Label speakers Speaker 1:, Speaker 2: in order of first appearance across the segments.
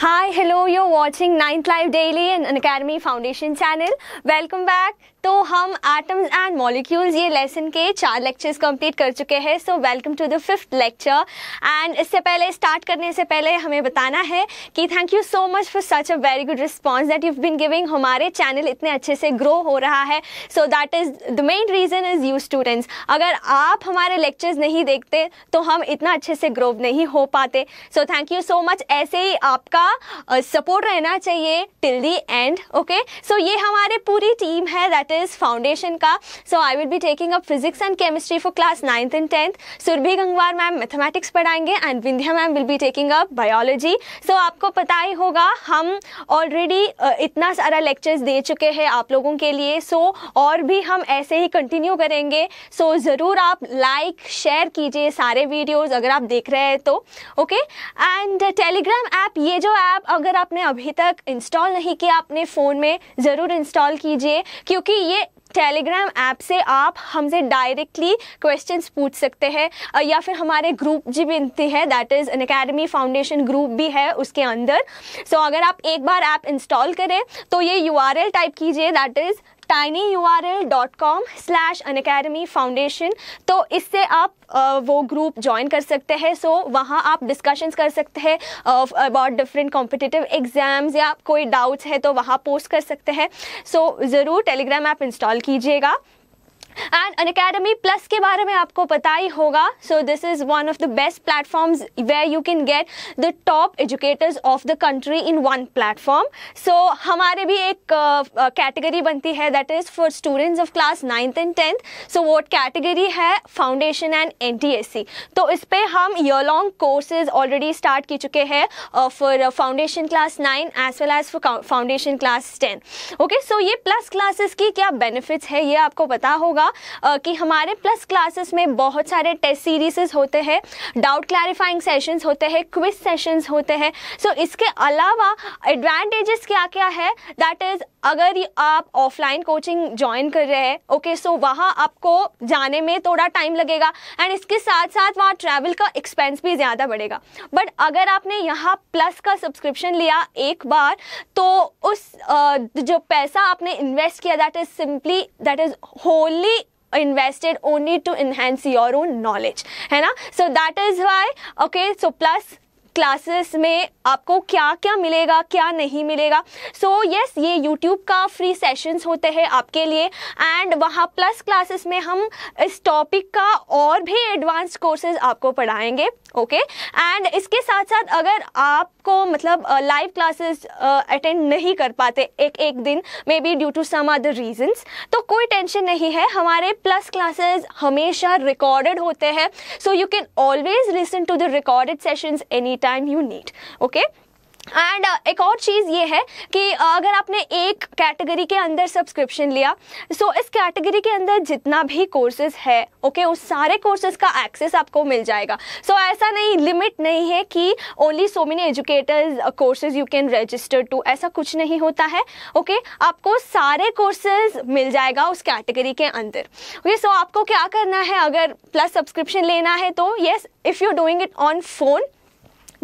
Speaker 1: Hi, hello, you're watching Ninth Live Daily and an Academy Foundation channel. Welcome back. तो हम atoms and molecules ये lesson के चार lectures complete कर चुके हैं। So welcome to the fifth lecture and इससे पहले स्टार्ट करने से पहले हमें बताना है कि thank you so much for such a very good response that you been giving हमारे चैनल इतने अच्छे से ग्रो हो रहा है। So that is the main reason is you students अगर आप हमारे लेक्चर्स नहीं देखते तो हम इतना अच्छे से ग्रो नहीं हो पाते। So thank you so much ऐसे ही आपका सपोर्ट uh, रहना चाहिए till the end okay so ये हमारे पूरी टीम है दैट इज़ फाउंडेशन का so I will be taking up physics and chemistry for class ninth and tenth Surabhi Gangwar ma'am mathematics पढ़ाएँगे and Vindhya ma'am will be taking up biology so आपको पता ही होगा हम already uh, इतना सारा lectures दे चुके हैं आप लोगों के लिए सो so, और भी हम ऐसे ही कंटिन्यू करेंगे सो so, ज़रूर आप लाइक शेयर कीजिए सारे वीडियोज़ अगर आप देख रहे हैं तो ओके एंड टेलीग्राम ऐप ये जो ऐप अगर आपने अभी तक इंस्टॉल नहीं किया अपने फ़ोन में ज़रूर इंस्टॉल कीजिए क्योंकि ये टेलीग्राम ऐप से आप हमसे डायरेक्टली क्वेश्चंस पूछ सकते हैं या फिर हमारे ग्रुप जी भी है that is Unacademy foundation group भी है उसके अंदर। सो so, अगर आप एक बार ऐप इंस्टॉल करें तो ये यूआरएल टाइप कीजिए that is tinyurl.com slash Unacademy foundation तो इससे आप वो ग्रुप ज्वाइन कर सकते हैं। सो so, वहाँ आप डिस्कशंस कर सकते हैं अबाउट डिफरेंट कॉम्पिटिटिव एग्ज़ाम्स या कोई डाउट्स है तो वहाँ पोस्ट कर सकते हैं। सो so, ज़रूर टेलीग्राम ऐप इंस्टॉल कीजिएगा। एंड अन अकेडमी प्लस के बारे में आपको पता ही होगा। So this is one of the best platforms where you can get the top educators of the country in one platform so हमारे भी एक कैटेगरी uh, बनती है that is for students of class ninth and tenth so वो category है foundation and N T S C तो इस पर हम year long courses already start की चुके हैं for foundation class nine as well as for foundation class ten okay so ये प्लस क्लासेस की क्या बेनिफिट्स है ये आपको पता होगा। कि हमारे प्लस क्लासेस में बहुत सारे टेस्ट सीरीज़ होते हैं डाउट क्लैरिफाइंग सेशंस होते हैं क्विज सेशंस होते हैं। सो so, इसके अलावा एडवांटेजेस क्या क्या है? दैट इज़ अगर आप ऑफलाइन कोचिंग ज्वाइन कर रहे हैं ओके सो वहाँ आपको जाने में थोड़ा टाइम लगेगा एंड इसके साथ साथ वहाँ ट्रैवल का एक्सपेंस भी ज़्यादा बढ़ेगा। बट अगर आपने यहाँ प्लस का सब्सक्रिप्शन लिया एक बार तो उस जो पैसा आपने इन्वेस्ट किया that is simply that is wholly invested only to enhance your own knowledge, है ना? So that is why, okay, so plus classes में आपको क्या क्या मिलेगा क्या नहीं मिलेगा? सो so, यस yes, ये यूट्यूब का फ्री सेशंस होते हैं आपके लिए एंड वहाँ प्लस क्लासेस में हम इस टॉपिक का और भी एडवांस कोर्सेज आपको पढ़ाएँगे ओके okay? एंड इसके साथ साथ अगर आपको मतलब लाइव क्लासेस अटेंड नहीं कर पाते एक एक दिन may be due to some other reasons तो कोई टेंशन नहीं है। हमारे प्लस क्लासेस हमेशा रिकॉर्डेड होते हैं। So you can always listen to the recorded sessions any time you need okay? And uh, एक और चीज़ ये है कि uh, अगर आपने एक कैटेगरी के अंदर सब्सक्रिप्शन लिया सो so इस कैटेगरी के अंदर जितना भी कोर्सेज है ओके okay, उस सारे कोर्सेज का एक्सेस आपको मिल जाएगा। सो so ऐसा नहीं लिमिट नहीं है कि only so many educators courses you can register to ऐसा कुछ नहीं होता है ओके okay? आपको सारे कोर्सेज मिल जाएगा उस कैटेगरी के अंदर। ओके okay, सो so आपको क्या करना है? अगर प्लस सब्सक्रिप्शन लेना है तो yes if you doing it on phone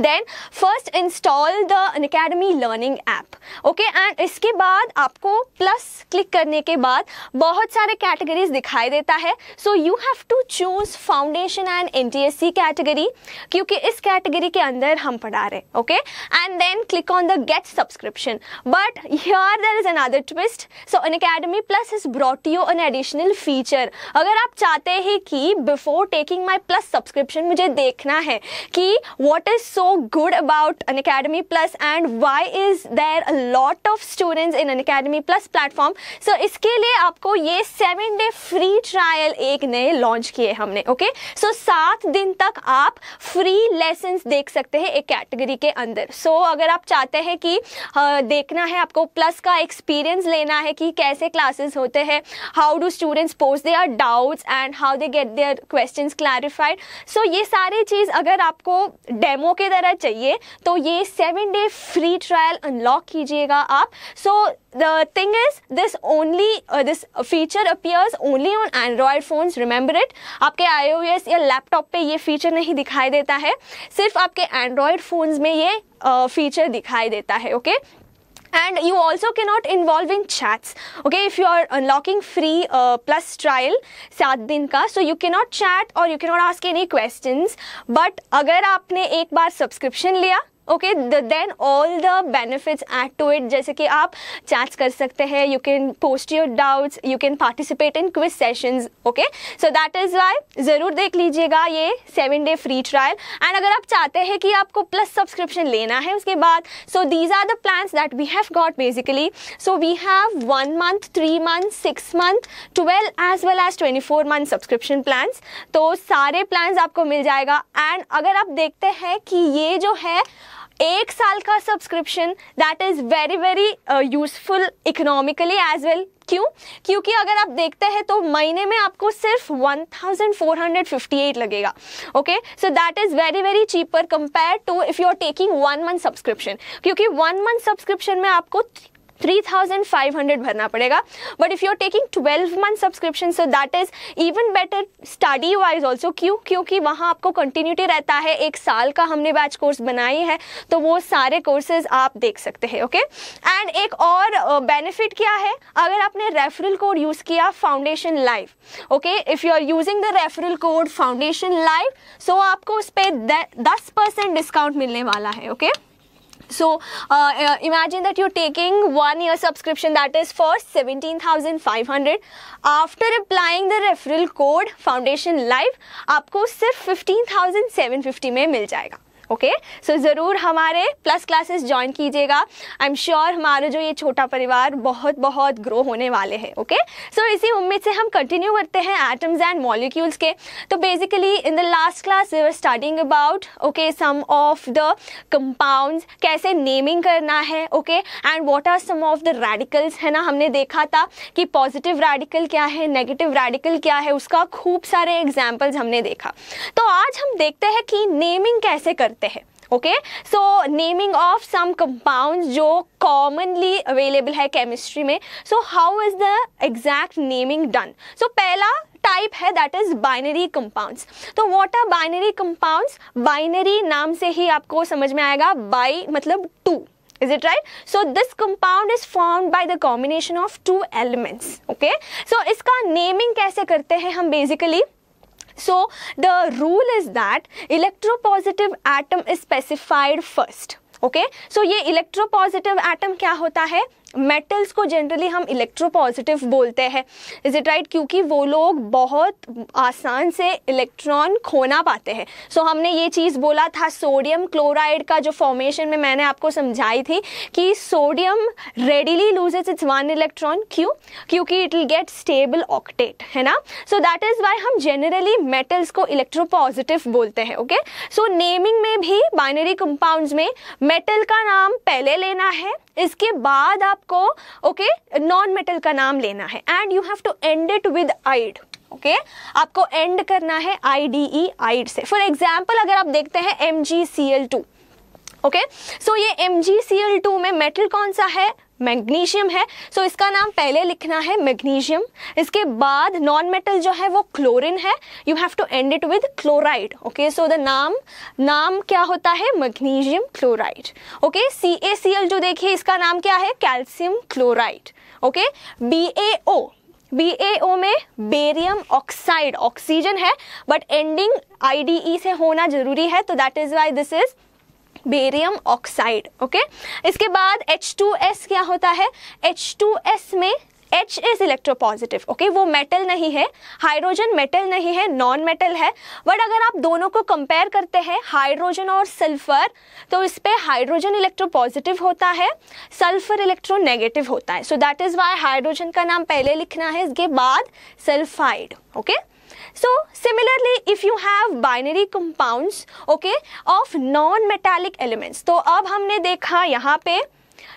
Speaker 1: then first install the academy learning app okay and इसके बाद आपको प्लस क्लिक करने के बाद बहुत सारे कैटेगरीज दिखाई देता है। So you have to choose foundation and N T S C category क्योंकि इस कैटेगरी के अंदर हम पढ़ा रहे okay and then click on the get subscription but here there is another twist so Unacademy plus is brought you an additional feature अगर आप चाहते हैं कि before taking my plus subscription मुझे देखना है कि what is so so good about an academy plus and why is there a lot of students in an academy plus platform? So इसके लिए आपको ये सेवन डे फ्री ट्रायल एक नए लॉन्च किए हमने ओके सो सात दिन तक आप फ्री लेसन देख सकते हैं एक कैटेगरी के अंदर सो so, अगर आप चाहते हैं कि देखना है आपको प्लस का एक्सपीरियंस लेना है कि कैसे क्लासेस होते हैं how do students post their doubts and how they get their questions clarified so ये सारी चीज़ अगर आपको डेमो के तरह चाहिए तो ये seven day free trial unlock कीजिएगा आप so the thing is this only this feature appears only on Android phones remember it आपके आईओएस या लैपटॉप पे ये फीचर नहीं दिखाई देता है सिर्फ़ आपके एंड्रॉयड फोन्स में ये फीचर uh, दिखाई देता है okay okay? and you also cannot involve in chats. Okay if you are unlocking free uh, plus trial 7 din ka so you cannot chat or you cannot ask any questions. But agar aapne ek bar subscription liya okay then all the benefits add to it जैसे कि आप chats कर सकते हैं you can post your doubts you can participate in quiz sessions okay so that is why ज़रूर देख लीजिएगा ये seven day free trial and अगर आप चाहते हैं कि आपको प्लस सब्सक्रिप्शन लेना है उसके बाद so these are the plan that we have got basically so we have one month three month six month twelve as well as twenty four month subscription plans तो सारे प्लान्स आपको मिल जाएगा. And अगर आप देखते हैं कि ये जो है एक साल का subscription that is very very useful economically as well क्यों? क्योंकि अगर आप देखते हैं तो महीने में आपको सिर्फ़ 1458 लगेगा। Okay so that is very very cheaper compare to if you are taking one month subscription क्योंकि वन मंथ सब्सक्रिप्शन में आपको थ्री थाउज़ेंड फाइव हंड्रेड भरना पड़ेगा। But if you are taking twelve month subscription so that is even better study wise also क्यों? क्योंकि वहाँ आपको continuity रहता है। एक साल का हमने बैच कोर्स बनाई है तो वो सारे कोर्सेज आप देख सकते हैं ओके एंड एक और बेनिफिट क्या है? अगर आपने रेफरल कोड यूज़ किया foundation live okay if you are using the referral code foundation live so आपको उस पर दस परसेंट डिस्काउंट मिलने वाला है okay okay? So uh, uh, imagine that you're taking one year subscription that is for 17,500. After applying the referral code Foundation Live, आपको सिर्फ़ 15,750 में मिल जाएगा ओके सो ज़रूर हमारे प्लस क्लासेस ज्वाइन कीजिएगा। आई एम श्योर हमारा जो ये छोटा परिवार बहुत बहुत ग्रो होने वाले हैं। ओके सो इसी उम्मीद से हम कंटिन्यू करते हैं एटम्स एंड मॉलिक्यूल्स के। तो basically in the last class we were starting about okay some of the compounds कैसे नेमिंग करना है okay and what are some of the radicals है ना? हमने देखा था कि पॉजिटिव रेडिकल क्या है नेगेटिव रेडिकल क्या है, उसका खूब सारे एग्जाम्पल्स हमने देखा। तो आज हम देखते हैं कि नेमिंग कैसे करते सकते हैं okay so naming of some compound जो कॉमनली अवेलेबल है केमिस्ट्री में so how is the exact naming done so पहला टाइप है दैट इज़ बाइनरी कंपाउंड्स तो what are binary compounds binary नाम से ही आपको समझ में आएगा बाई मतलब two is it right? So, this compound is formed by the combination of two elements, okay? So iska naming kaise karte hain hum basically? So the rule is that electropositive atom is specified first. Okay so ये electropositive atom क्या होता है metals को generally हम electropositive बोलते हैं। Is it right क्योंकि वो लोग बहुत आसान से इलेक्ट्रॉन खोना पाते हैं। सो so, हमने ये चीज़ बोला था सोडियम क्लोराइड का जो फॉर्मेशन में मैंने आपको समझाई थी कि sodium readily loses its one electron क्यों क्योंकि it will get stable octet है ना? सो दैट इज़ वाई हम जनरली मेटल्स को इलेक्ट्रोपॉजिटिव बोलते हैं ओके सो नेमिंग में भी बाइनरी कंपाउंड्स में मेटल का नाम पहले लेना है इसके बाद आपको ओके नॉन मेटल का नाम लेना है. And you have to end it with ide okay आपको एंड करना है आई डी ई आइड से. फॉर एग्ज़ाम्पल अगर आप देखते हैं M G C L two okay so ये M G C L two में मेटल कौन सा है? मैग्नीशियम है। सो so, इसका नाम पहले लिखना है मैग्नीशियम। इसके बाद नॉन मेटल जो है वो क्लोरिन है। You have to end it with chloride okay so the नाम नाम क्या होता है? Magnesium chloride okay C A C L जो देखिए, इसका नाम क्या है? Calcium chloride okay B A O B A O में बेरियम ऑक्साइड ऑक्सीजन है। But ending I D E से होना ज़रूरी है तो that is why this is barium oxide okay इसके बाद H2S क्या होता है? H2S में H इज़ इलेक्ट्रोपॉजिटिव ओके वो मेटल नहीं है हाइड्रोजन मेटल नहीं है नॉन मेटल है। बट अगर आप दोनों को कंपेयर करते हैं हाइड्रोजन और सल्फ़र तो इस पर हाइड्रोजन इलेक्ट्रोपॉजिटिव होता है सल्फ़र इलेक्ट्रोनेगेटिव होता है। So that is why hydrogen का नाम पहले लिखना है, इसके बाद sulphide okay okay? So similarly, if you have binary compounds, okay, of non-metallic elements, तो अब हमने देखा यहाँ पे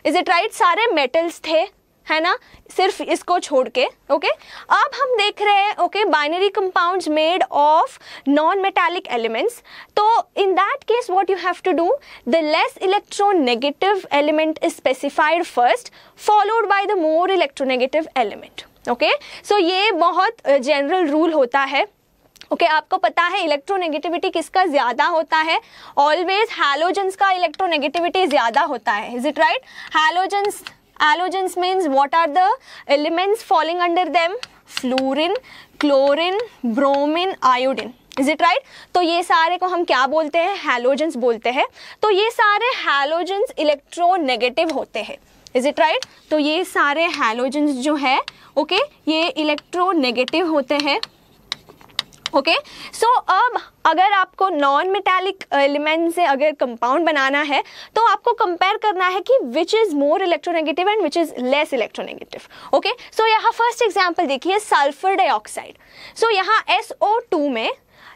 Speaker 1: इज़ इट राइट सारे मेटल्स थे है ना? सिर्फ़ इसको छोड़ के ओके अब हम देख रहे हैं okay binary compounds made of non metallic elements तो in that case what you have to do the less electronegative element is specified first followed by the more electronegative element okay so ये बहुत general uh, rule होता है। Okay okay, आपको पता है electronegativity किसका ज़्यादा होता है? ऑलवेज हैलोजेंस का इलेक्ट्रोनेगेटिविटी ज़्यादा होता है। Is it right halogens halogens means what are the elements falling under them? Fluorine chlorine bromine iodine is it right तो ये सारे को हम क्या बोलते हैं? हैलोजेंस बोलते हैं। तो ये सारे हैलोजेंस इलेक्ट्रोनेगेटिव होते हैं। इज़ इट राइट तो ये सारे हैलोजेंस जो है ओके okay, ये इलेक्ट्रोनेगेटिव होते हैं ओके सो अब अगर आपको नॉन मेटालिक एलिमेंट से अगर कंपाउंड बनाना है तो आपको कंपेयर करना है कि which is more electronegative and which is less electronegative okay so यहाँ फ़र्स्ट एग्ज़ाम्पल देखिए सल्फ़र डाइऑक्साइड सो यहाँ SO2 में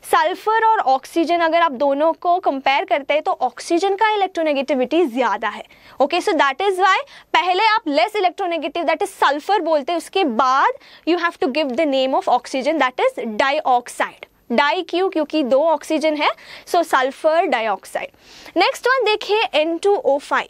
Speaker 1: सल्फ़र और ऑक्सीजन अगर आप दोनों को कंपेयर करते हैं तो ऑक्सीजन का इलेक्ट्रोनेगेटिविटी ज़्यादा है। Okay so that is why पहले आप less electronegative that is sulphur बोलते हैं, उसके बाद you have to give the name of oxygen that is dioxide di Q? क्योंकि दो ऑक्सीजन है so sulphur dioxide next one देखिए N2O5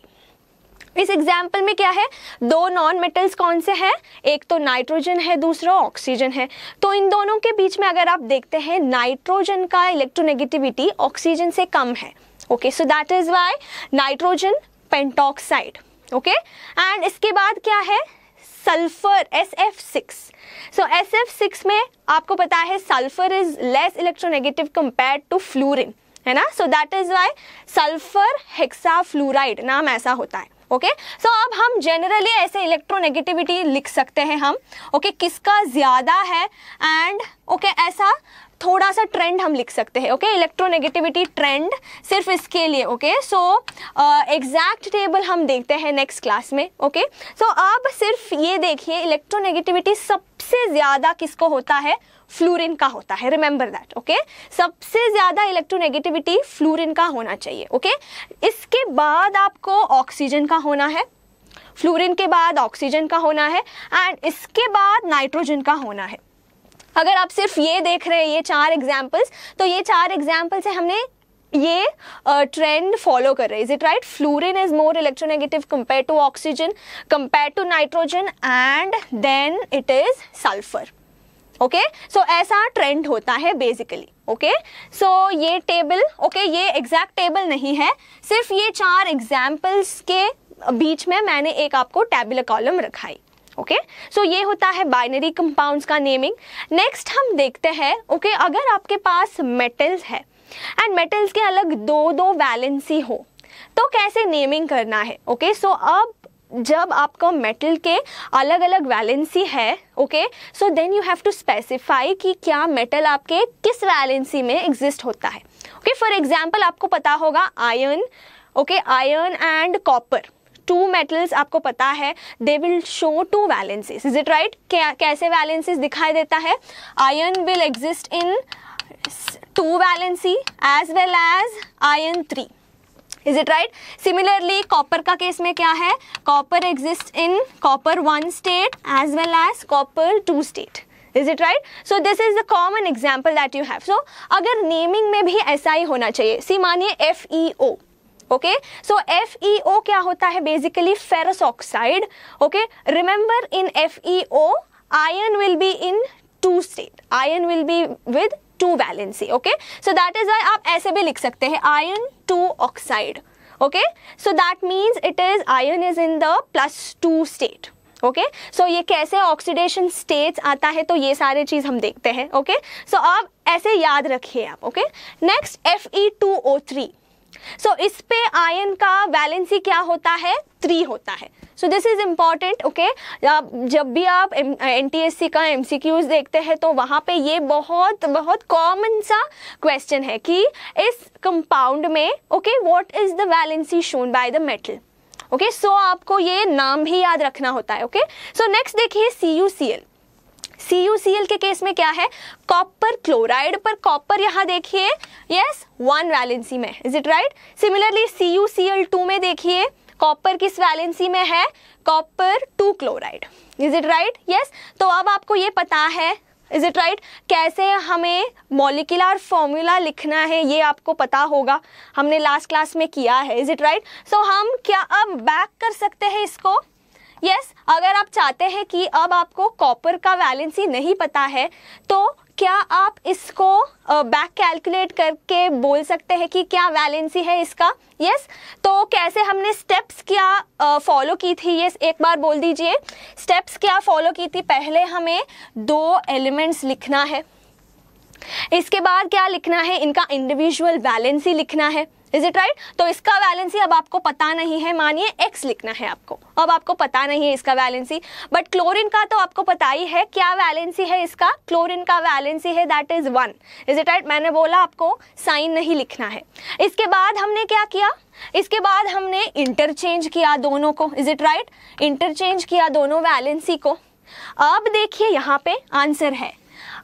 Speaker 1: इस एग्ज़ाम्पल में क्या है? दो नॉन मेटल्स कौन से हैं? एक तो नाइट्रोजन है, दूसरा ऑक्सीजन है। तो इन दोनों के बीच में अगर आप देखते हैं नाइट्रोजन का इलेक्ट्रोनेगेटिविटी ऑक्सीजन से कम है। Okay so that is why nitrogen pentoxide okay and इसके बाद क्या है? Sulphur S F six so S F six में आपको पता है sulphur is less electronegative compare to fluorine है ना? So that is why sulphur hexafluoride नाम ऐसा होता है। ओके? सो अब हम जनरली ऐसे इलेक्ट्रोनेगेटिविटी लिख सकते हैं हम ओके okay? किसका ज़्यादा है एंड ओके okay, ऐसा थोड़ा सा ट्रेंड हम लिख सकते हैं ओके इलेक्ट्रोनेगेटिविटी ट्रेंड सिर्फ़ इसके लिए ओके सो एग्जैक्ट टेबल हम देखते हैं नेक्स्ट क्लास में ओके okay? सो so, अब सिर्फ़ ये देखिए इलेक्ट्रोनेगेटिविटी सबसे ज़्यादा किसको होता है फ्लूरिन का होता है रिमेंबर दैट ओके सबसे ज़्यादा इलेक्ट्रोनेगेटिविटी फ्लूरिन का होना चाहिए ओके okay? इसके बाद आपको ऑक्सीजन का होना है, फ्लूरिन के बाद ऑक्सीजन का होना है एंड इसके बाद नाइट्रोजन का होना है। अगर आप सिर्फ़ ये देख रहे हैं, ये चार एग्जाम्पल्स तो ये चार एग्ज़ाम्पल से हमने ये ट्रेंड फॉलो कर रहे हैं। Is it right fluorine is more electronegative compare to oxygen compare to nitrogen and then it is sulphur okay so ऐसा ट्रेंड होता है बेसिकली ओके सो ये टेबल ओके okay, ये एग्जैक्ट टेबल नहीं है. सिर्फ़ ये चार एग्जाम्पल्स के बीच में मैंने एक आपको टेबल कॉलम रखाई. Okay okay? सो so ये होता है बाइनरी कंपाउंड्स का नेमिंग नेक्स्ट हम देखते हैं ओके okay, अगर आपके पास मेटल्स है एंड मेटल्स के अलग दो दो वैलेंसी हो तो कैसे नेमिंग करना है? Okay okay? सो so अब जब आपका मेटल के अलग अलग वैलेंसी है okay so then you have to specify कि क्या मेटल आपके किस वैलेंसी में एग्जिस्ट होता है। ओके फॉर एग्ज़ाम्पल आपको पता होगा iron okay iron and copper two metals आपको पता है। They will show two valencies is it right क्या, कैसे वैलेंसीज दिखाई देता है? Iron will exist in two valency as well as iron three is it right similarly copper का case में क्या है copper exist in copper one state as well as copper two state is it right so this is the common example that you have so अगर naming में भी ऐसा ही होना चाहिए सी मानिए F E O okay so F E O क्या होता है basically ferrous oxide okay remember in F E O iron will be in two state iron will be with two valency okay so that is why आप ऐसे भी लिख सकते हैं iron two oxide okay so that means it is iron is in the plus two state okay okay? So so, ये कैसे oxidation states आता है तो ये सारे चीज़ हम देखते हैं ओके सो आप ऐसे याद रखिए आप okay next F E two O three so इस पे आयन का वैलेंसी क्या होता है? थ्री होता है। So this is important okay जब भी आप एन का एम देखते हैं तो वहाँ पे ये बहुत बहुत कॉमन सा क्वेश्चन है कि इस कंपाउंड में okay what is the valency shown by the metal okay so आपको ये नाम भी याद रखना होता है ओके सो नेक्स्ट देखिए C U C L C U C L के केस में क्या है? कॉपर क्लोराइड पर कॉपर यहाँ देखिए यस वन वैलेंसी में is it right similarly C U C L two में देखिए कॉपर किस वैलेंसी में है? Copper two chloride. Is it right yes तो अब आपको ये पता है। इज़ इट राइट कैसे हमें मॉलिकुलर फॉर्मूला लिखना है ये आपको पता होगा। हमने लास्ट क्लास में किया है। इज़ इट राइट सो हम क्या अब बैक कर सकते हैं इसको? यस yes, अगर आप चाहते हैं कि अब आपको कॉपर का वैलेंसी नहीं पता है तो क्या आप इसको बैक कैलकुलेट करके बोल सकते हैं कि क्या वैलेंसी है इसका? Yes yes? तो कैसे हमने स्टेप्स क्या फॉलो की थी? यस yes, एक बार बोल दीजिए। स्टेप्स क्या फॉलो की थी? पहले हमें दो एलिमेंट्स लिखना है। इसके बाद क्या लिखना है? इनका इंडिविजुअल वैलेंसी लिखना है। इज़ इट राइट तो इसका वैलेंसी अब आपको पता नहीं है। मानिए एक्स लिखना है आपको। अब आपको पता नहीं है इसका वैलेंसी बट क्लोरीन का तो आपको पता ही है। क्या वैलेंसी है इसका? क्लोरीन का वैलेंसी है that is one is it right मैंने बोला आपको साइन नहीं लिखना है। इसके बाद हमने क्या किया? इसके बाद हमने इंटरचेंज किया दोनों को। इज़ इट राइट इंटरचेंज किया दोनों वैलेंसी को। अब देखिए यहाँ पे आंसर है।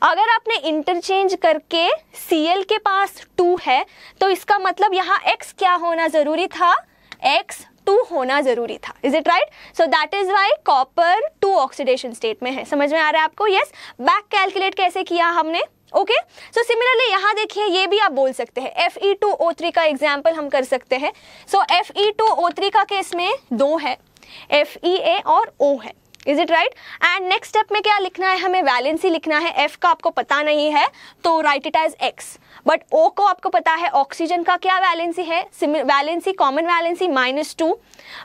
Speaker 1: अगर आपने इंटरचेंज करके Cl के पास टू है तो इसका मतलब यहाँ x क्या होना ज़रूरी था? X टू होना ज़रूरी था। Is it right so that is why copper two oxidation state में है। समझ में आ रहा है आपको? यस बैक कैलकुलेट कैसे किया हमने? ओके सो सिमिलरली यहाँ देखिए, ये भी आप बोल सकते हैं। F E two O three का एग्ज़ाम्पल हम कर सकते हैं। So F E two O three का केस में दो है। एफ़ ई ए और ओ है। Is it right and next step में क्या लिखना है? हमें वैलेंसी लिखना है। एफ़ का आपको पता नहीं है तो write it as X but O को आपको पता है ऑक्सीजन का क्या वैलेंसी है? Valency common valency minus two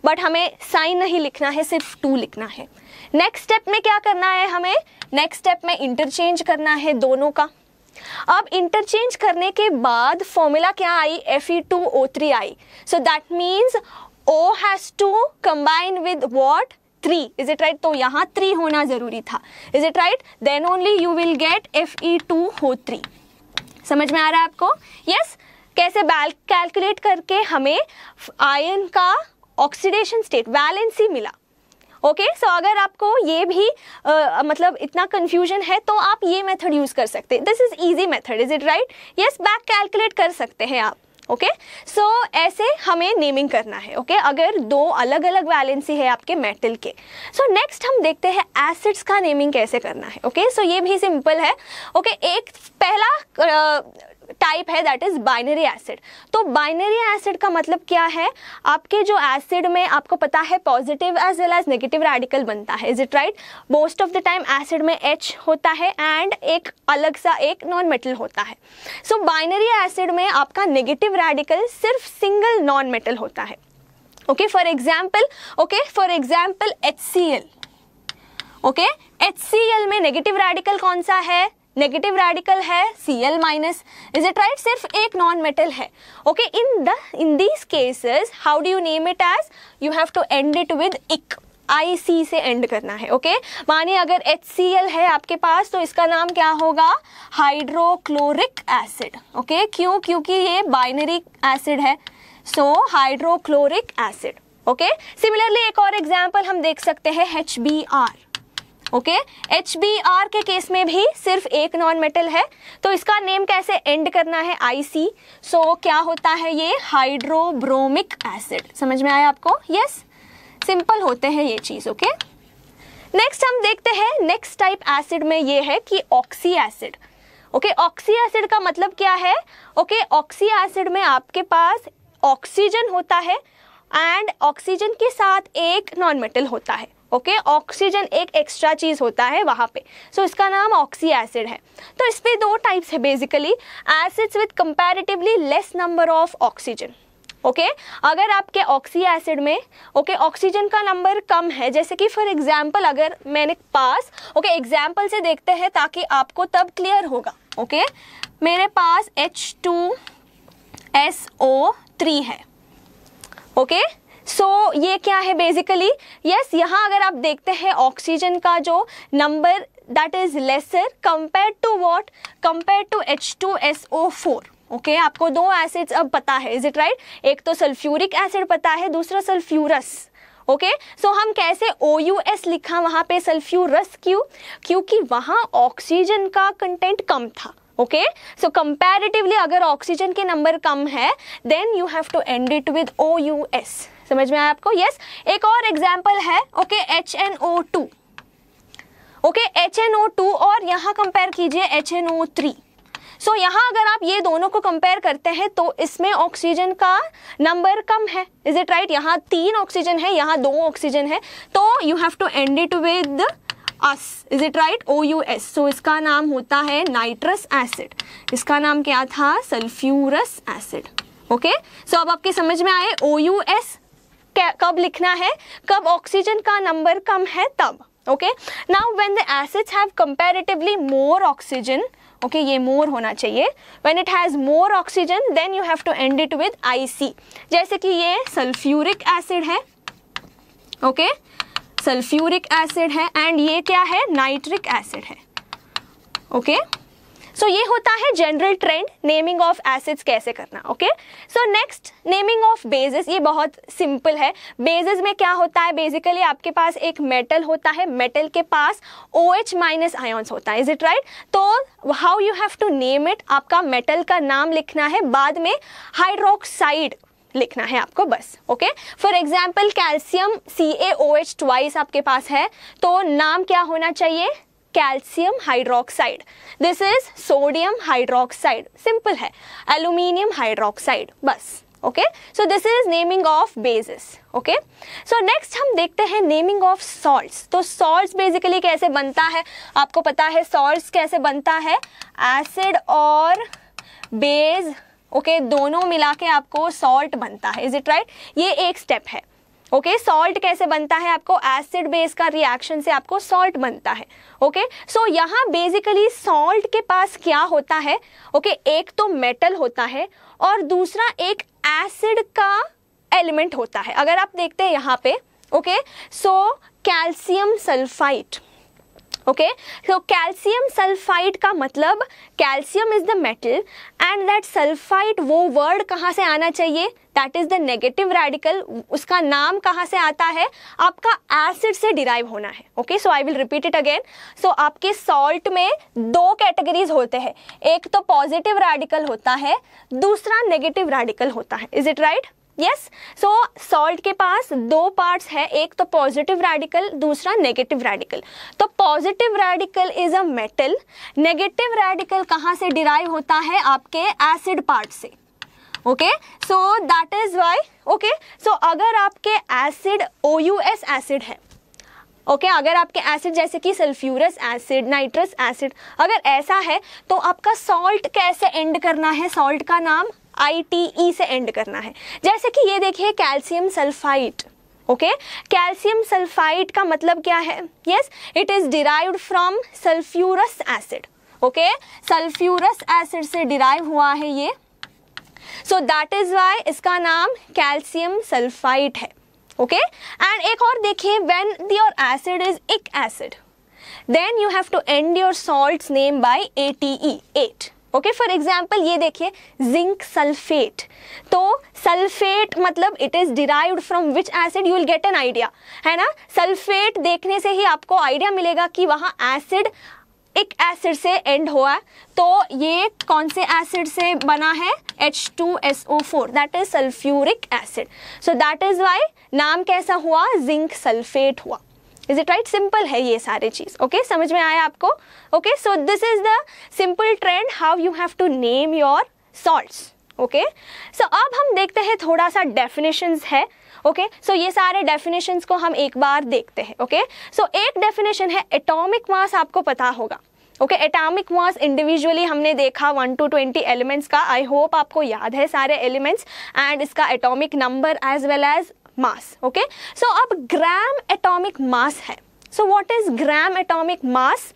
Speaker 1: but हमें साइन नहीं लिखना है, सिर्फ़ टू लिखना है। नेक्स्ट स्टेप में क्या करना है हमें? नेक्स्ट स्टेप में इंटरचेंज करना है दोनों का। अब इंटरचेंज करने के बाद फॉर्मूला क्या आई? F E two O three I. So that means O has to combine with what three is it right तो यहाँ थ्री होना ज़रूरी था. Is it right then only you will get F E two O three समझ में आ रहा है आपको? Yes yes? कैसे कैलकुलेट करके हमें आयन का ऑक्सीडेशन स्टेट वैलेंसी मिला? Okay okay? सो so, अगर आपको ये भी uh, मतलब इतना कंफ्यूजन है तो आप ये मेथड यूज़ कर सकते हैं. This is easy method is it right yes back calculate कर सकते हैं आप. ओके सो ऐसे हमें नेमिंग करना है ओके okay? अगर दो अलग अलग वैलेंसी है आपके मेटल के सो so, नेक्स्ट हम देखते हैं एसिड्स का नेमिंग कैसे करना है ओके okay? सो so, ये भी सिंपल है ओके okay? एक पहला टाइप है दैट इज़ बाइनरी एसिड तो बाइनरी एसिड का मतलब क्या है? आपके जो एसिड में आपको पता है positive as well as negative radical बनता है. Is it right most of the time acid में एच होता है एंड एक अलग सा, एक नॉन मेटल होता है. सो बाइनरी एसिड में आपका नेगेटिव रेडिकल सिर्फ़ सिंगल नॉन मेटल होता है. Okay for example okay for example H C L okay H C L में नेगेटिव रेडिकल कौन सा है? नेगेटिव रेडिकल है सी एल माइनस राइट सिर्फ़ एक नॉन मेटल है. Okay in the in these cases how do you name it as you have to end it with ic I C से and करना है ओके? मानिए अगर H C L है आपके पास तो इसका नाम क्या होगा? हाइड्रोक्लोरिक एसिड ओके क्यों? क्योंकि ये बाइनरी एसिड है. So hydrochloric acid okay similarly एक और एग्ज़ाम्पल हम देख सकते हैं H B R okay H B R के केस में भी सिर्फ़ एक नॉन मेटल है। तो इसका नेम कैसे एंड करना है? आई सी सो क्या होता है ये? हाइड्रोब्रोमिक एसिड समझ में आया आपको? Yes yes? सिंपल होते हैं ये चीज़ ओके नेक्स्ट हम देखते हैं नेक्स्ट टाइप एसिड में ये है कि oxy acid okay oxy acid का मतलब क्या है? ओके ऑक्सी एसिड में आपके पास ऑक्सीजन होता है एंड ऑक्सीजन के साथ एक नॉन मेटल होता है। ओके? ऑक्सीजन एक एक्स्ट्रा चीज़ होता है वहाँ पे सो so, इसका नाम ऑक्सी एसिड है तो इस पे दो टाइप्स है basically acids with comparatively less number of oxygen okay okay? अगर आपके ऑक्सी एसिड में ओके okay, ऑक्सीजन का नंबर कम है जैसे कि फॉर एग्जांपल अगर मैंने पास ओके okay, एग्जांपल से देखते हैं ताकि आपको तब क्लियर होगा ओके okay? मेरे पास H two S O three है ओके okay? सो so, ये क्या है बेसिकली यस यहाँ अगर आप देखते हैं ऑक्सीजन का जो number that is lesser compare to what compare to H two S O four okay आपको दो एसिड्स अब पता है इज़ इट राइट एक तो सल्फ्यूरिक एसिड पता है दूसरा sulphurous okay okay? So so, हम कैसे ओ यू एस लिखा वहाँ पे सल्फ्यूरस क्यों? क्योंकि वहाँ ऑक्सीजन का कंटेंट कम था. ओके सो कंपैरेटिवली अगर ऑक्सीजन के नंबर कम है then you have to end it with O U S समझ में आया आपको? Yes yes? एक और एग्ज़ाम्पल है okay H N O two okay H N O two और यहाँ कंपेयर कीजिए H N O three so यहाँ अगर आप ये दोनों को कंपेयर करते हैं तो इसमें ऑक्सीजन का नंबर कम है. इज़ इट राइट यहाँ तीन ऑक्सीजन है, यहाँ दो ऑक्सीजन है. तो you have to end it with ous is it right O U S so इसका नाम होता है नाइट्रस एसिड इसका नाम क्या था? सल्फ्यूरस एसिड ओके सो अब आपके समझ में आए ओ यू एस कब लिखना है, कब ऑक्सीजन का नंबर कम है तब okay now when the acids have comparatively more oxygen okay ये मोर होना चाहिए। When it has more oxygen then you have to end it with I C जैसे कि ये सल्फ्यूरिक एसिड है ओके सल्फ्यूरिक एसिड है एंड ये क्या है? नाइट्रिक एसिड है ओके okay? सो so, ये होता है general trend naming of acids कैसे करना okay so next naming of bases ये बहुत सिंपल है। बेसिस में क्या होता है? बेसिकली आपके पास एक मेटल होता है मेटल के पास ओ एच माइनस आयोन्स होता है इज़ इट राइट तो how you have to name it आपका मेटल का नाम लिखना है बाद में हाइड्रोक्साइड लिखना है आपको बस okay for example calcium C A O H twice आपके पास है तो नाम क्या होना चाहिए? Calcium hydroxide. This is sodium hydroxide simple है। एल्यूमिनियम हाइड्रोक्साइड बस। Okay so this is naming of bases okay so next हम देखते हैं नेमिंग ऑफ़ सॉल्ट्स तो सॉल्ट्स बेसिकली कैसे बनता है? आपको पता है सॉल्ट्स कैसे बनता है? एसिड और बेस ओके okay, दोनों मिला के आपको सॉल्ट बनता है। इज़ इट राइट ये एक स्टेप है। ओके okay, सॉल्ट कैसे बनता है आपको? एसिड बेस का रिएक्शन से आपको सॉल्ट बनता है। ओके सो यहाँ बेसिकली सॉल्ट के पास क्या होता है? ओके okay, एक तो मेटल होता है और दूसरा एक एसिड का एलिमेंट होता है। अगर आप देखते हैं यहाँ पे okay so calcium sulphide okay so calcium sulphide का मतलब calcium is the metal and that sulphide वो वर्ड कहाँ से आना चाहिए? That is the negative radical उसका नाम कहाँ से आता है? आपका एसिड से डिराइव होना है। Okay so I will repeat it again so आपके सॉल्ट में दो कैटेगरीज होते हैं। एक तो पॉजिटिव रेडिकल होता है, दूसरा नेगेटिव रेडिकल होता है। Is it right yes so salt के पास दो पार्ट्स है एक तो पॉजिटिव रेडिकल दूसरा नेगेटिव रेडिकल तो positive radical is a metal negative radical कहाँ से डिराइव होता है? आपके एसिड पार्ट से. Okay so that is why okay so अगर आपके acid O U S acid है ओके okay, अगर आपके एसिड जैसे कि सल्फ्यूरस एसिड नाइट्रस एसिड अगर ऐसा है तो आपका सॉल्ट कैसे एंड करना है? सॉल्ट का नाम आई टी ई से एंड करना है। जैसे कि ये देखिए calcium sulphite okay calcium sulphide का मतलब क्या है? Yes it is derived from sulphurous acid okay sulphurous acid से डिराइव हुआ है ये। सो दैट इज़ वाई इसका नाम कैल्शियम सल्फाइट है ओके एंड एक और देखिए when your acid is ic acid then you have to end your salts name by A T E ate okay for example ये देखिए जिंक सल्फेट तो sulphate मतलब it is derived from which acid you will get an idea है ना? Sulphate देखने से ही आपको आइडिया मिलेगा कि वहाँ एसिड एक एसिड से एंड हुआ तो ये कौन से एसिड से बना है? H2SO4 that is sulphuric acid so that is why नाम कैसा हुआ? जिंक सल्फेट हुआ. इज़ इट राइट सिंपल है ये सारे चीज़. Okay okay? समझ में आया आपको? Okay so this is the simple trend how you have to name your salts okay so अब हम देखते हैं थोड़ा सा डेफिनेशंस है. Okay okay? सो so, ये सारे डेफिनेशंस को हम एक बार देखते हैं. ओके सो एक डेफिनेशन है एटॉमिक मास आपको पता होगा. ओके एटॉमिक मास इंडिविजुअली हमने देखा वन टू ट्वेंटी एलिमेंट्स का. आई होप आपको याद है सारे एलिमेंट्स एंड इसका atomic number as well as mass okay so अब ग्राम एटॉमिक मास है so what is gram atomic mass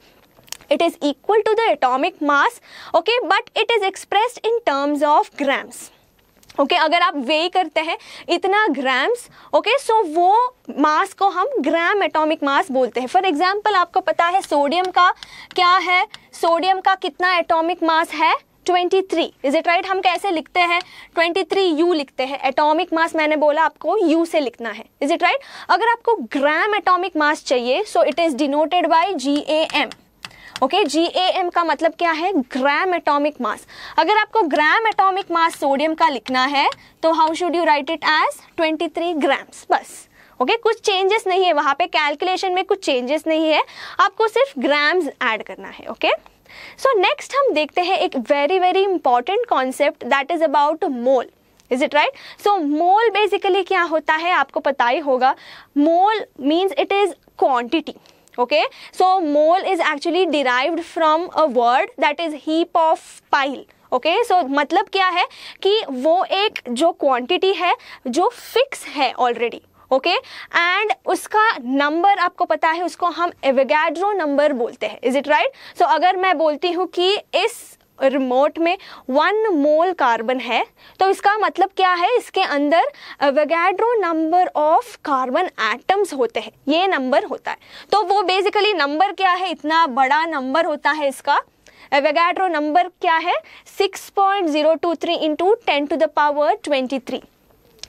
Speaker 1: it is equal to the atomic mass okay? But it is expressed in terms of grams okay okay, अगर आप वे करते हैं इतना grams okay okay, so so वो मास को हम ग्राम atomic मास बोलते हैं फॉर एग्जांपल आपको पता है सोडियम का क्या है सोडियम का कितना एटॉमिक मास है 23 इज़ इट राइट हम कैसे लिखते हैं? 23 यू लिखते हैं. एटॉमिक मास मैंने बोला आपको यू से लिखना है. इज़ इट राइट अगर आपको ग्राम एटॉमिक मास चाहिए so it is denoted by G A M okay G A M का मतलब क्या है? ग्राम एटॉमिक मास अगर आपको ग्राम एटॉमिक मास सोडियम का लिखना है तो how should you write it as 23 grams बस. Okay okay? कुछ चेंजेस नहीं है वहाँ पे. कैलकुलेशन में कुछ चेंजेस नहीं है. आपको सिर्फ़ ग्राम्स ऐड करना है. ओके सो नेक्स्ट हम देखते हैं एक very very important concept that is about mole is it right so mole basically क्या होता है? आपको पता ही होगा। Mole means it is quantity okay? So mole is actually derived from a word that is heap of pile. Okay okay, so so, मतलब क्या है? कि वो एक जो क्वांटिटी है जो फिक्स है ऑलरेडी ओके एंड उसका नंबर आपको पता है, उसको हम एवेगैड्रो नंबर बोलते हैं. इज़ इट राइट सो अगर मैं बोलती हूँ कि इस रिमोट में वन मोल कार्बन है तो इसका मतलब क्या है? इसके अंदर Avogadro number of carbon atoms होते हैं. ये नंबर होता है. तो वो बेसिकली नंबर क्या है? इतना बड़ा नंबर होता है इसका. वेगैड्रो नंबर क्या है? 6.023 point zero two three into ten to the power twenty three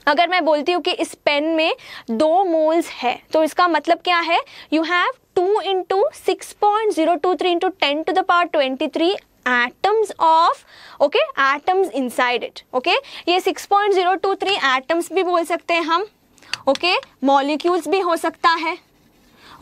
Speaker 1: अगर मैं बोलती हूँ कि इस पेन में दो मोल्स है तो इसका मतलब क्या है you have to into six point zero two three into ten to the power twenty three atoms of, okay, atoms inside it okay ये 6.023 एटम्स भी बोल सकते हैं हम ओके okay? molecules भी हो सकता है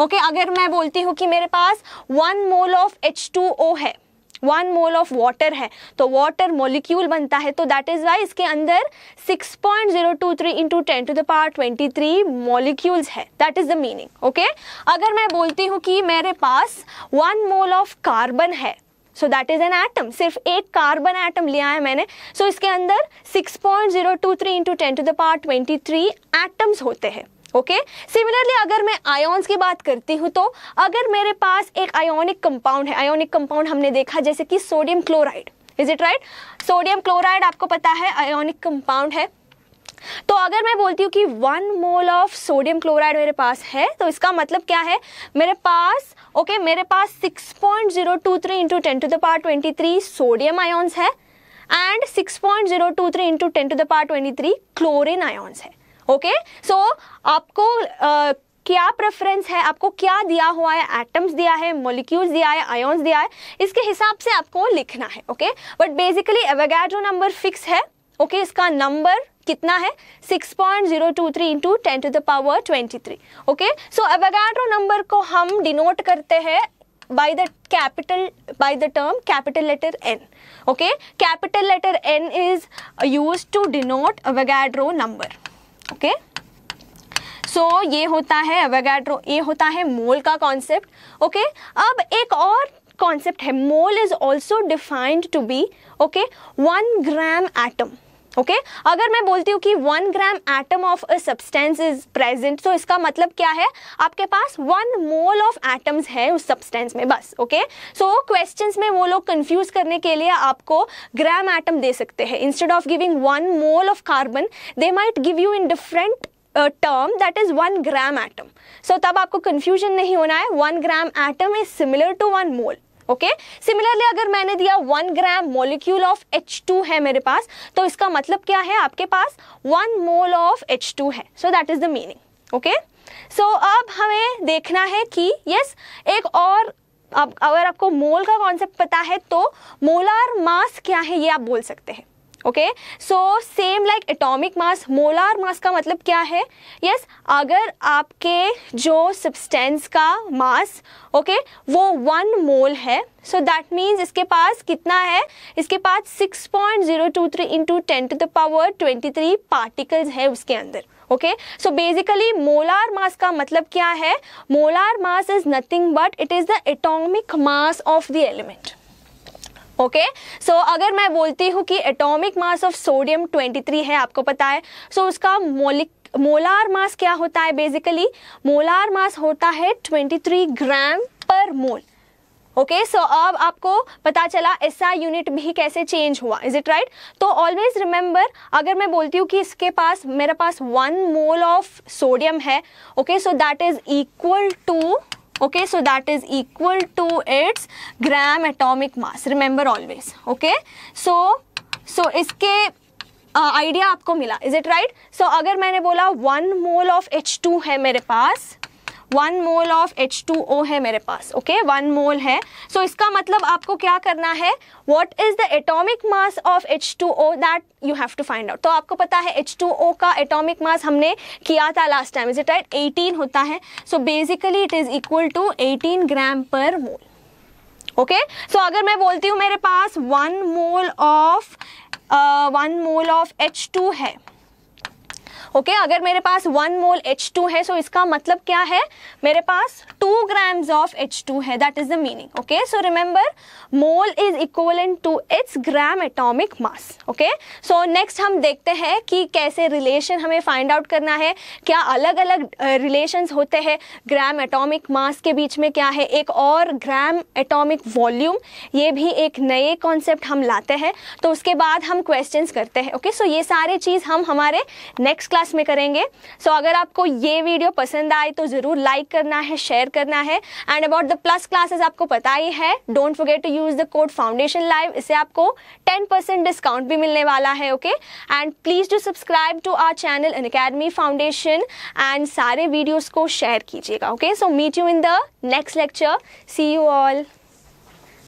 Speaker 1: ओके okay? अगर मैं बोलती हूँ कि मेरे पास one mole of H two O है वन मोल ऑफ़ वाटर है तो वाटर मोलिक्यूल बनता है तो दैट इज़ वाई इसके अंदर 6.023 point zero two three into ten to the power twenty three molecules है। That is the meaning okay अगर मैं बोलती हूँ कि मेरे पास वन मोल ऑफ़ कार्बन है so that is an atom सिर्फ़ एक कार्बन एटम लिया है मैंने सो so, इसके अंदर 6.023 point zero two three into ten to the power twenty three atoms होते हैं। ओके सिमिलरली अगर मैं आयोन्स की बात करती हूँ तो अगर मेरे पास एक आयोनिक कंपाउंड है आयोनिक कंपाउंड हमने देखा जैसे कि sodium chloride is it right sodium chloride आपको पता है आयोनिक कंपाउंड है. तो अगर मैं बोलती हूँ कि one mole of sodium chloride मेरे पास है तो इसका मतलब क्या है? मेरे पास ओके okay, मेरे पास six point zero two three into ten to the power twenty three sodium ions है and six point zero two three into ten to the power twenty three chlorine ions है. Okay? So आपको uh, क्या preference है? आपको क्या दिया हुआ है? एटम्स दिया है मोलिक्यूल्स दिया है आयोन्स दिया है इसके हिसाब से आपको लिखना है okay but basically Avogadro number fix है ओके okay? इसका नंबर कितना है? 6.023 point zero two three into ten to the power twenty three okay so Avogadro number को हम डिनोट करते हैं by the capital by the term capital letter n okay? Capital letter n is used to denote avogadro number. Okay? So so, ये होता है Avogadro ये होता है मोल का कॉन्सेप्ट ओके okay? अब एक और कॉन्सेप्ट है. Mole is also defined to be okay one gram atom okay okay? अगर मैं बोलती हूँ कि one gram atom of a substance is present तो इसका मतलब क्या है? आपके पास वन मोल ऑफ़ एटम्स है उस सब्सटेंस में बस ओके सो क्वेश्चंस में वो लोग कंफ्यूज करने के लिए आपको ग्राम एटम दे सकते हैं। Instead of giving one mole of carbon they might give you in different term that is one gram atom so तब आपको कंफ्यूजन नहीं होना है। One gram atom is similar to one mole okay similarly अगर मैंने दिया one gram molecule of H two है मेरे पास तो इसका मतलब क्या है आपके पास? One mole of H two है। So that is the meaning okay so अब हमें देखना है कि यस yes, एक और अब अगर आपको मोल का कॉन्सेप्ट पता है तो मोलार मास क्या है ये आप बोल सकते हैं। Okay so same like atomic mass molar mass का मतलब क्या है? यस yes, अगर आपके जो सब्सटेंस का मास ओके okay, वो वन मोल है सो दैट मीन्स इसके पास कितना है? इसके पास six point zero two three into ten to the power twenty three particles है उसके अंदर okay so basically molar mass का मतलब क्या है? Molar mass is nothing but it is the atomic mass of the element okay okay? So so, अगर मैं बोलती हूँ कि एटॉमिक मास ऑफ़ सोडियम 23 है आपको पता है सो so उसका मोलिक मोलार मास क्या होता है बेसिकली मोलार मास होता है 23 gram per mole okay okay, so so अब आपको पता चला ऐसा यूनिट भी कैसे चेंज हुआ इज़ इट राइट तो ऑलवेज रिमेंबर अगर मैं बोलती हूँ कि इसके पास मेरे पास वन मोल ऑफ़ सोडियम है okay so that is equal to okay so that is equal to its gram atomic mass remember always okay so so इसके आइडिया uh, आपको मिला इज़ इट राइट सो अगर मैंने बोला one mole of H two है मेरे पास one mole of H two O है मेरे पास ओके वन मोल है। सो so, इसका मतलब आपको क्या करना है? What is the atomic mass of H two O that you have to find out तो आपको पता है एच टू ओ का एटोमिक मास हमने किया था last time is it right eighteen होता है। So basically it is equal to eighteen gram per mole okay so अगर मैं बोलती हूँ मेरे पास one mole of one mole of H two है ओके okay, अगर मेरे पास वन मोल एच टू है सो so इसका मतलब क्या है? मेरे पास two grams of H two है that is the meaning okay so remember mole is equal to its gram atomic mass okay so next हम देखते हैं कि कैसे रिलेशन हमें फाइंड आउट करना है क्या अलग अलग रिलेशंस uh, होते हैं ग्राम एटॉमिक मास के बीच में क्या है एक और ग्राम एटॉमिक वॉल्यूम ये भी एक नए कॉन्सेप्ट हम लाते हैं तो उसके बाद हम क्वेश्चंस करते हैं ओके okay? सो so ये सारे चीज़ हम हमारे नेक्स्ट क्लास क्लास में करेंगे। सो so, अगर आपको ये वीडियो पसंद आए तो ज़रूर लाइक करना है शेयर करना है। And about the plus classes आपको पता ही है don't forget to use the code foundation live इससे आपको 10 परसेंट डिस्काउंट भी मिलने वाला है okay and please to subscribe to our channel Unacademy foundation and सारे वीडियोज़ को शेयर कीजिएगा okay so meet you in the next lecture see you all